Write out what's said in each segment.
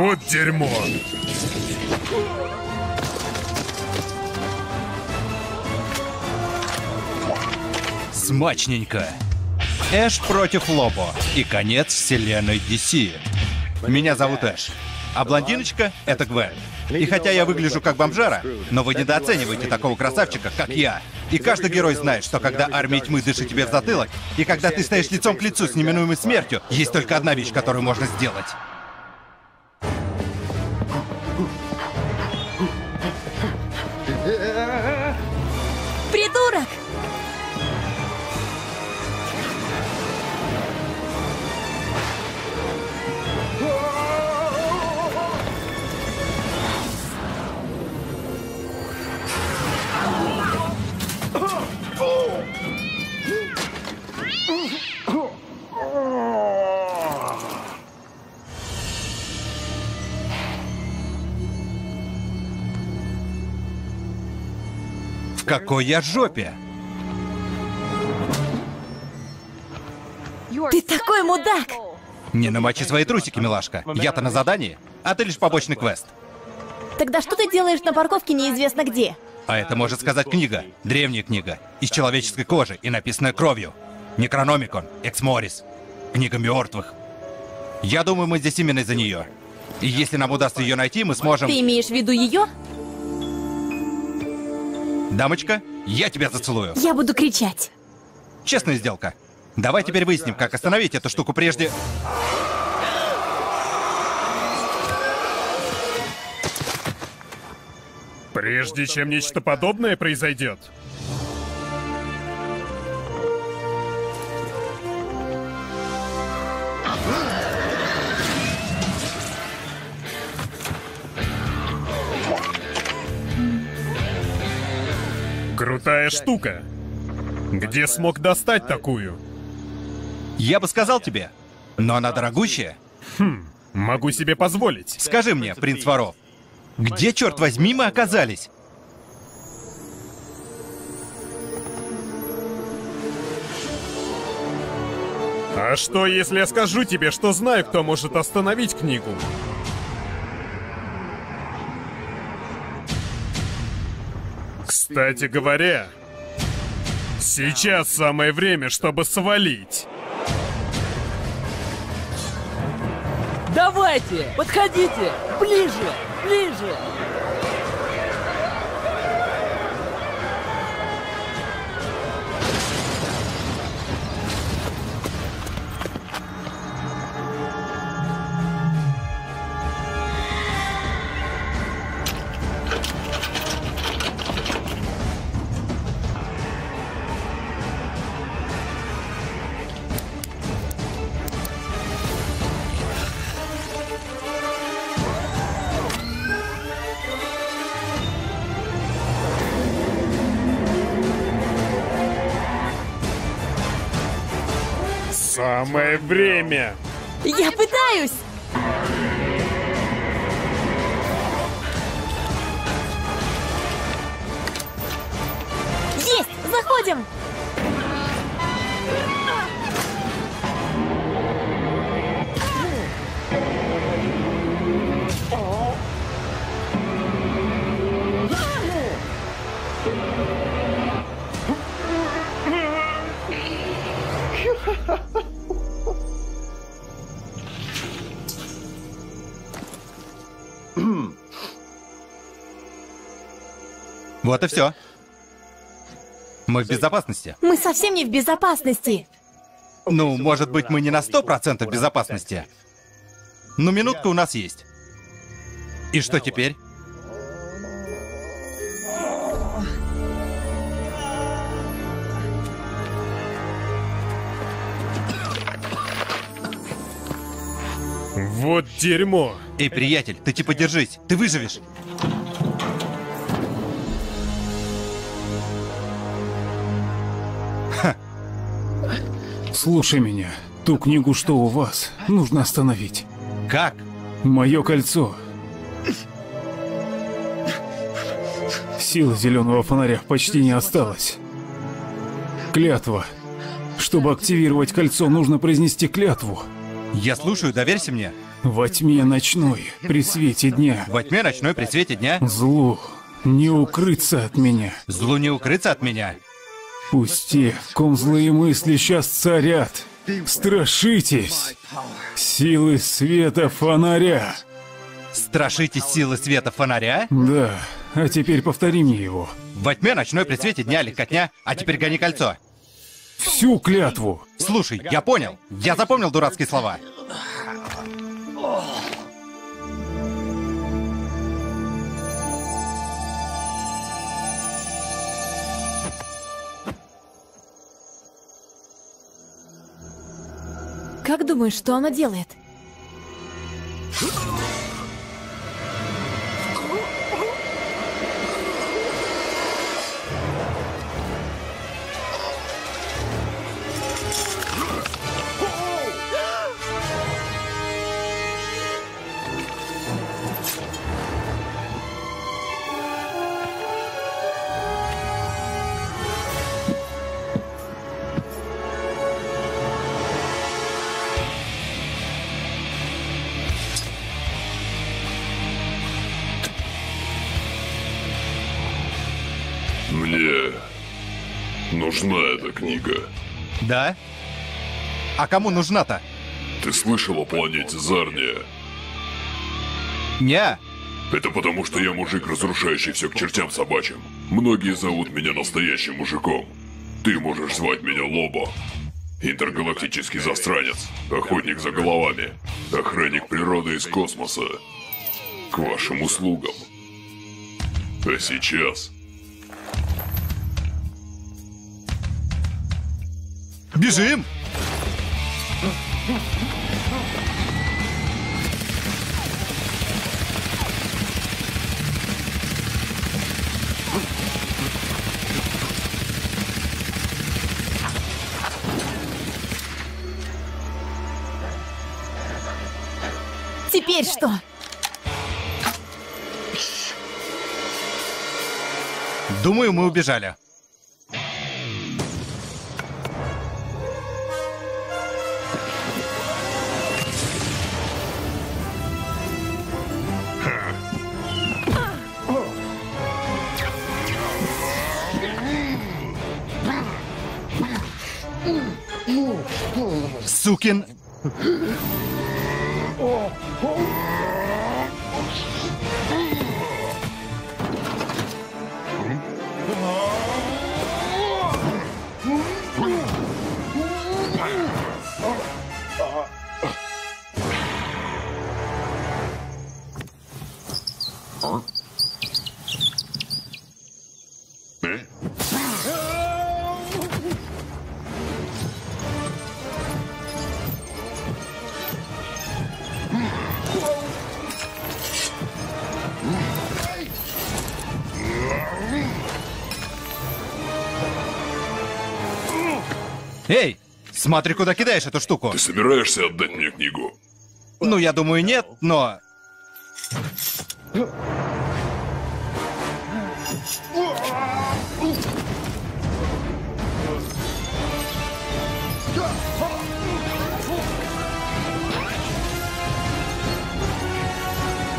Вот дерьмо. Смачненько. Эш против Лобо. И конец вселенной DC. Меня зовут Эш. А блондиночка — это Гвен. И хотя я выгляжу как бомжара, но вы недооцениваете такого красавчика, как я. И каждый герой знает, что когда армия тьмы дышит тебе в затылок, и когда ты стоишь лицом к лицу с неминуемой смертью, есть только одна вещь, которую можно сделать. Какой я жопе? Ты такой мудак! Не намочи свои трусики, милашка. Я-то на задании, а ты лишь побочный квест. Тогда что ты делаешь на парковке неизвестно где? А это может сказать книга. Древняя книга. Из человеческой кожи и написанная кровью. Некрономикон, Эксморис. Книга мертвых. Я думаю, мы здесь именно из-за нее. И если нам удастся ее найти, мы сможем... Ты имеешь в виду ее? Дамочка, я тебя зацелую. Я буду кричать. Честная сделка. Давай теперь выясним, как остановить эту штуку прежде... Прежде чем нечто подобное произойдет. Крутая штука. Где смог достать такую? Я бы сказал тебе, но она дорогущая. Могу себе позволить. Скажи мне, принц воров, где, черт возьми, мы оказались? А что, если я скажу тебе, что знаю, кто может остановить книгу? Кстати говоря, сейчас самое время, чтобы свалить. Давайте, подходите, ближе, ближе. Самое время. Я пытаюсь! Есть! Заходим! Вот и все. Мы в безопасности. Мы совсем не в безопасности. Ну, может быть, мы не на сто процентов безопасности. Но минутка у нас есть. И что теперь? Вот дерьмо. Эй, приятель, ты типа держись, ты выживешь. Слушай меня. Ту книгу, что у вас, нужно остановить. Как? Мое кольцо. Силы зеленого фонаря почти не осталось. Клятва. Чтобы активировать кольцо, нужно произнести клятву. Я слушаю, доверься мне. Во тьме ночной, при свете дня, Во тьме ночной при свете дня злу не укрыться от меня. злу не укрыться от меня. Пусть те, в ком злые мысли сейчас царят, страшитесь силы света фонаря. Страшитесь силы света фонаря? Да, а теперь повтори мне его. Во тьме ночной при свете дня легкотня, а теперь гони кольцо. Всю клятву. Слушай, я понял. Я запомнил дурацкие слова. Как думаешь, что она делает? Мне нужна эта книга. Да? А кому нужна-то? Ты слышал о планете Зарния? Не. Это потому, что я мужик, разрушающий все к чертям собачьим. Многие зовут меня настоящим мужиком. Ты можешь звать меня Лобо. Интергалактический застранец, охотник за головами, охранник природы из космоса. К вашим услугам. А сейчас Бежим! Теперь что? Думаю, мы убежали. Sukin. Oh, oh. Эй, смотри, куда кидаешь эту штуку. Ты собираешься отдать мне книгу? Ну, я думаю, нет, но...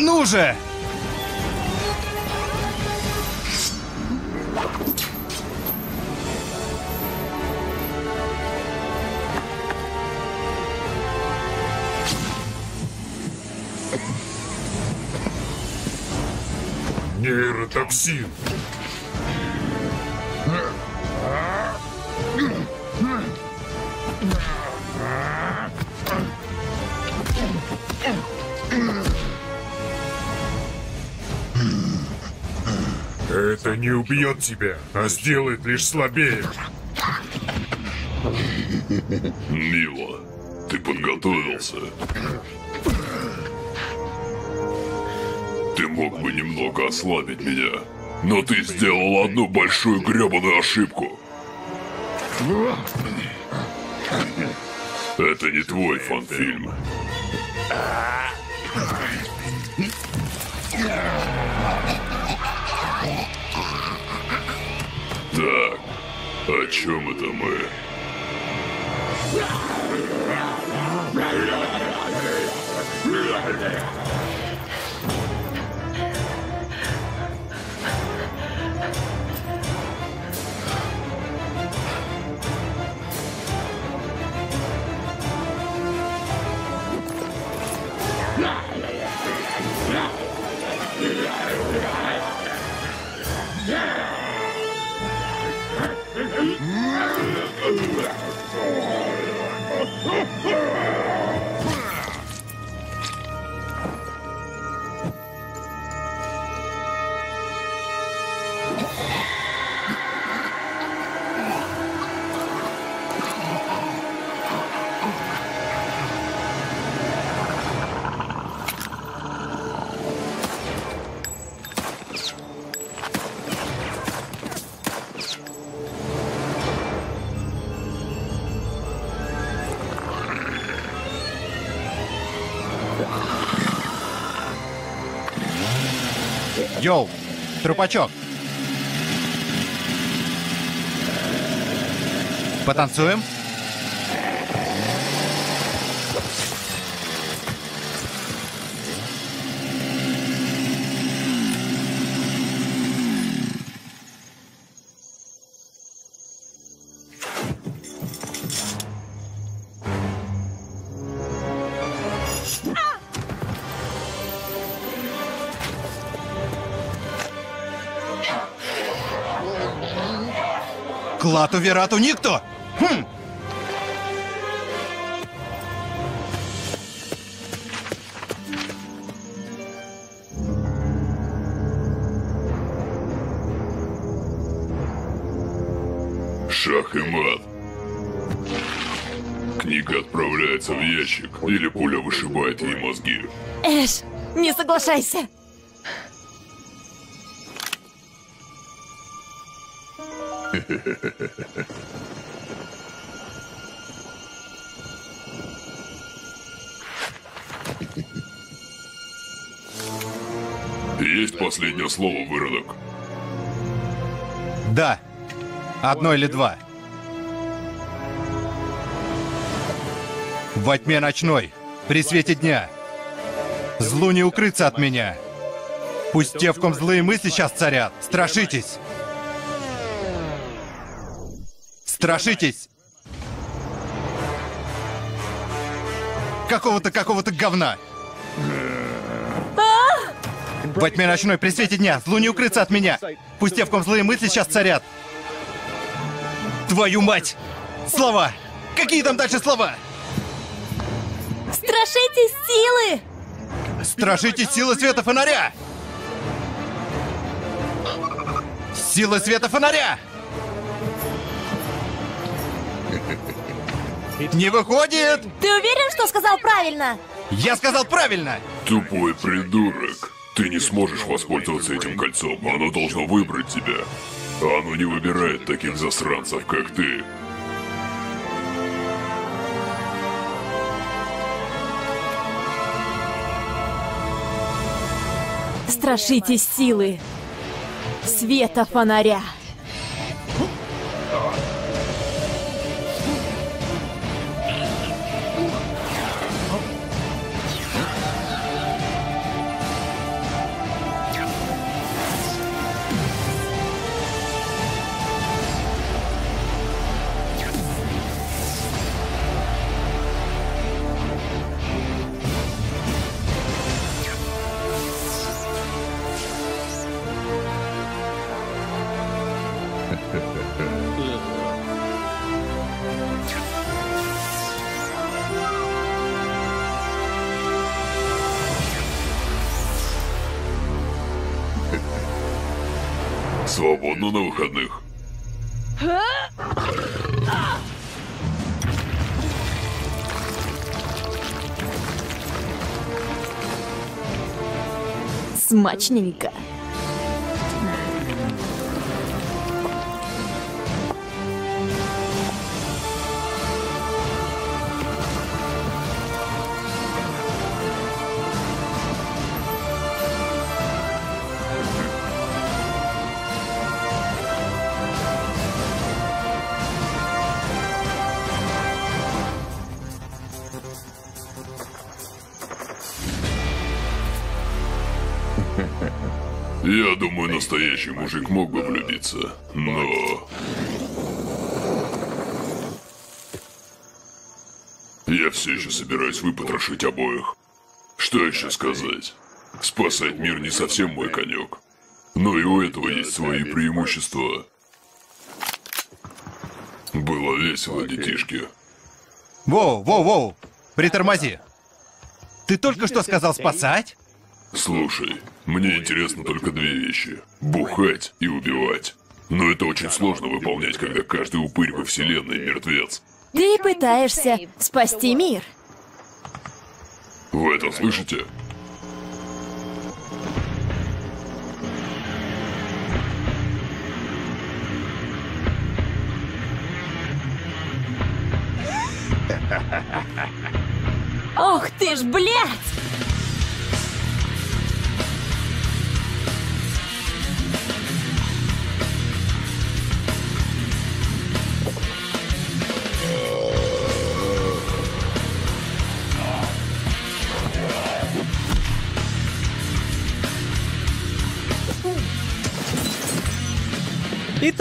Ну же! Нейротоксин. Это не убьет тебя, а сделает лишь слабее. Мило, ты подготовился. Мог бы немного ослабить меня, но ты сделал одну большую гребаную ошибку. Это не твой фан-фильм. Так, о чем это мы? Ha ha ha! Йоу, трупачок. Потанцуем? Клату Верату никто! Хм! Шах и мат. Книга отправляется в ящик, или пуля вышибает ей мозги. Эш, не соглашайся. Есть последнее слово, выродок. Да. Одно или два. Во тьме ночной, при свете дня. Злу не укрыться от меня. Пусть те, злые мысли сейчас царят, страшитесь. Страшитесь. Какого-то, какого-то говна. Во тьме ночной, при свете дня, злу не укрыться от меня. Пусть те, в ком злые мысли сейчас царят. Твою мать! Слова! Какие там дальше слова? Страшитесь силы! Страшитесь силы света фонаря! Силы света фонаря! Не выходит! Ты уверен, что сказал правильно? Я сказал правильно! Тупой придурок. Ты не сможешь воспользоваться этим кольцом. Оно должно выбрать тебя. А Оно не выбирает таких засранцев, как ты. Страшитесь силы света фонаря. Свободно на выходных. Смачненько. Настоящий мужик мог бы влюбиться, но... Я все еще собираюсь выпотрошить обоих. Что еще сказать? Спасать мир не совсем мой конек. Но и у этого есть свои преимущества. Было весело, детишки. Воу, воу, воу! Притормози! Ты только что сказал спасать? Слушай, мне интересно только две вещи. Бухать и убивать. Но это очень сложно выполнять, когда каждый упырь во вселенной мертвец. Ты пытаешься спасти мир. Вы это слышите? Ох ты ж, блядь!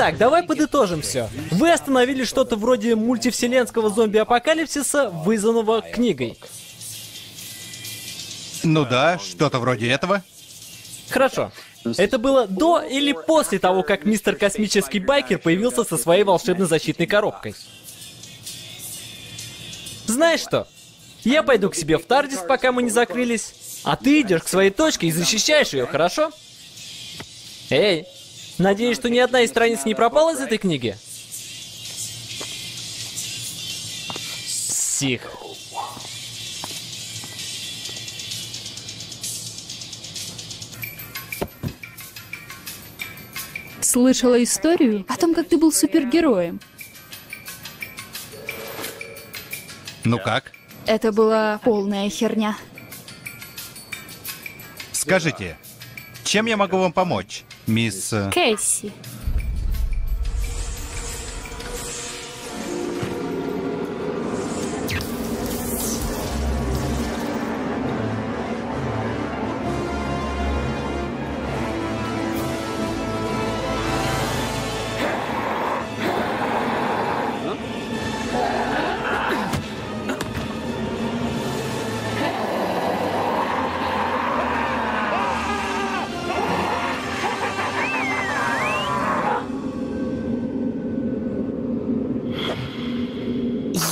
Итак, давай подытожим все. Вы остановили что-то вроде мультивселенского зомби-апокалипсиса, вызванного книгой. Ну да, что-то вроде этого. Хорошо. Это было до или после того, как мистер Космический Байкер появился со своей волшебной защитной коробкой? Знаешь что? Я пойду к себе в Тардис, пока мы не закрылись, а ты идешь к своей точке и защищаешь ее, хорошо? Эй, надеюсь, что ни одна из страниц не пропала из этой книги? Псих. Слышала историю о том, как ты был супергероем. Ну как? Это была полная херня. Скажите, чем я могу вам помочь, Missa. Que? É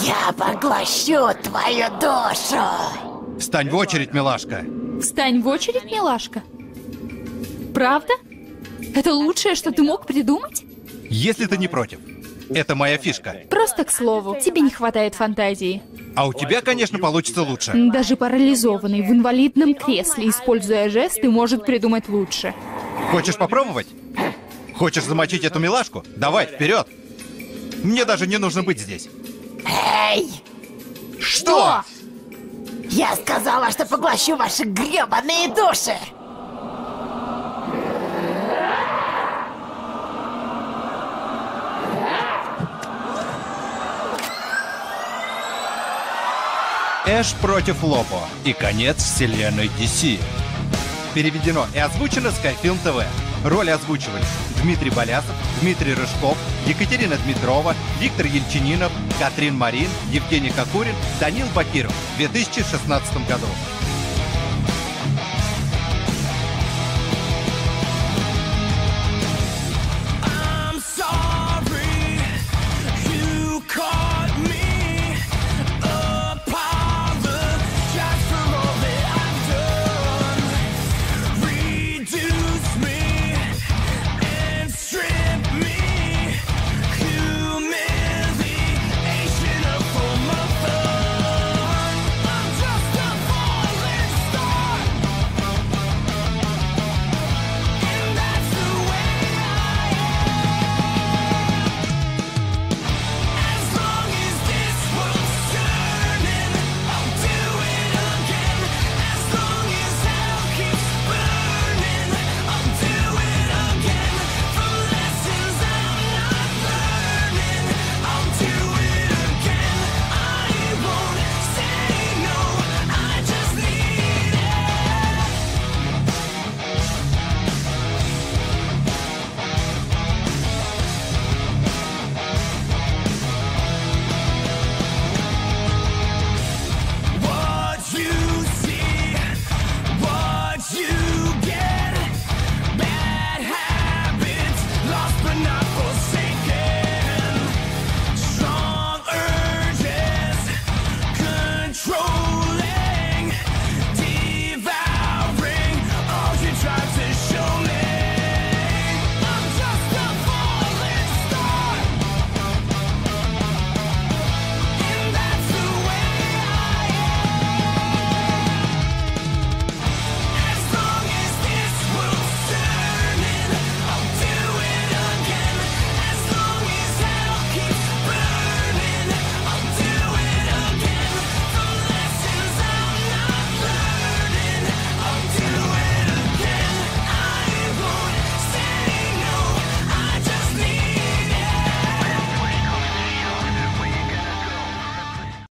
Я поглощу твою душу! Встань в очередь, милашка. Встань в очередь, милашка. Правда? Это лучшее, что ты мог придумать? Если ты не против. Это моя фишка. Просто к слову, тебе не хватает фантазии. А у тебя, конечно, получится лучше. Даже парализованный в инвалидном кресле, используя жесты, может придумать лучше. Хочешь попробовать? Хочешь замочить эту милашку? Давай, вперед! Мне даже не нужно быть здесь. Эй! Что? Я сказала, что поглощу ваши гребаные души! Эш против Лопо и конец вселенной DC. Переведено и озвучено Skyfilm TV. Роли озвучивали Дмитрий Болясов, Дмитрий Рыжков, Екатерина Дмитрова, Виктор Ельчининов, Катрин Марин, Евгений Кокурин, Данил Бакиров в 2016 году.